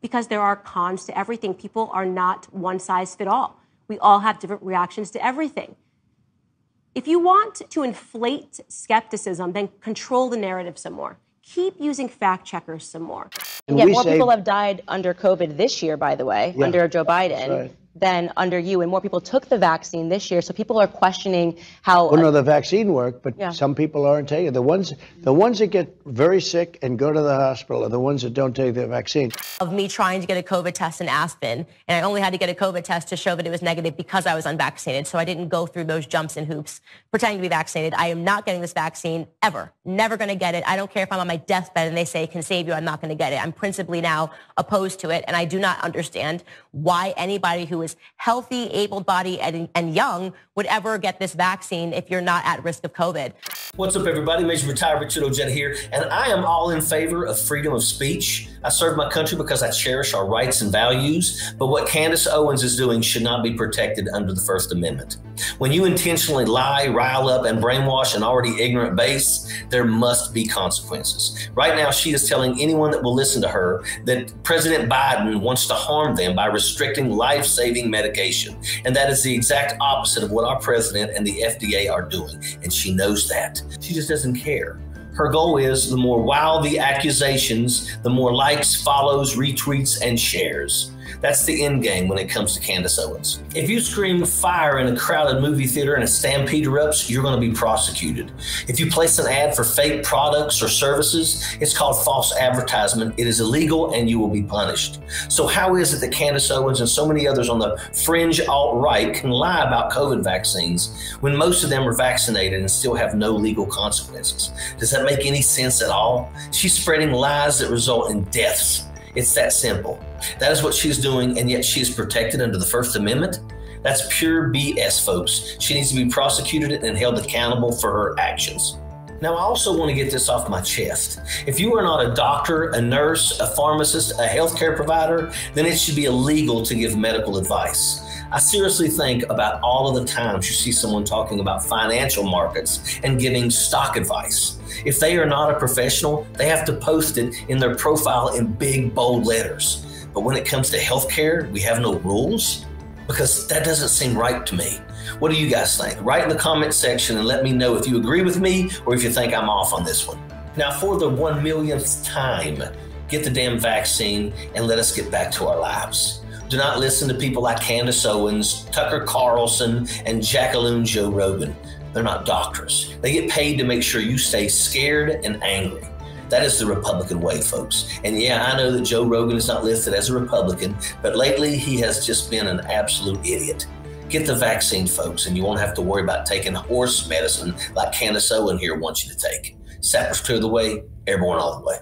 because there are cons to everything. People are not one size fit all. We all have different reactions to everything. If you want to inflate skepticism, then control the narrative some more. Keep using fact checkers some more. And yeah, more say- people have died under COVID this year, by the way, Yeah, under Joe Biden. right. Than under you, and more people took the vaccine this year. So people are questioning how. Well, no, the vaccine worked, but Yeah. some people aren't taking it. The ones, the ones that get very sick and go to the hospital are the ones that don't take the vaccine. of me trying to get a COVID test in Aspen, and I only had to get a COVID test to show that it was negative because I was unvaccinated. So I didn't go through those jumps and hoops pretending to be vaccinated. I am not getting this vaccine ever. Never going to get it. I don't care if I'm on my deathbed and they say it can save you. I'm not going to get it. I'm principally now opposed to it, and I do not understand why anybody who is healthy, able-bodied, and, and young would ever get this vaccine if you're not at risk of COVID. What's up, everybody? Major Retired Richard Ojeda here, and I am all in favor of freedom of speech. I serve my country because I cherish our rights and values, but what Candace Owens is doing should not be protected under the First Amendment. When you intentionally lie, rile up, and brainwash an already ignorant base, there must be consequences. Right now, she is telling anyone that will listen to her that President Biden wants to harm them by restricting life saving medication. And that is the exact opposite of what our president and the FDA are doing. And she knows that. She just doesn't care. Her goal is the more wow the accusations, the more likes, follows, retweets, and shares. That's the end game when it comes to Candace Owens. If you scream fire in a crowded movie theater and a stampede erupts, you're going to be prosecuted. If you place an ad for fake products or services, it's called false advertisement. It is illegal and you will be punished. So, how is it that Candace Owens and so many others on the fringe alt right can lie about COVID vaccines when most of them are vaccinated and still have no legal consequences? Does that make any sense at all? She's spreading lies that result in deaths. It's that simple. That is what she's doing, and yet she is protected under the First Amendment. That's pure BS, folks. She needs to be prosecuted and held accountable for her actions. Now, I also want to get this off my chest. If you are not a doctor, a nurse, a pharmacist, a healthcare provider, then it should be illegal to give medical advice. I seriously think about all of the times you see someone talking about financial markets and giving stock advice. If they are not a professional, they have to post it in their profile in big, bold letters. But when it comes to healthcare, we have no rules because that doesn't seem right to me. What do you guys think? Write in the comment section and let me know if you agree with me or if you think I'm off on this one. Now, for the one millionth time, get the damn vaccine and let us get back to our lives. Do not listen to people like Candace Owens, Tucker Carlson, and Jacqueline Joe Rogan. They're not doctors. They get paid to make sure you stay scared and angry. That is the Republican way, folks. And yeah, I know that Joe Rogan is not listed as a Republican, but lately he has just been an absolute idiot. Get the vaccine, folks, and you won't have to worry about taking horse medicine like Candace Owen here wants you to take. Sappers clear the way, airborne all the way.